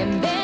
And then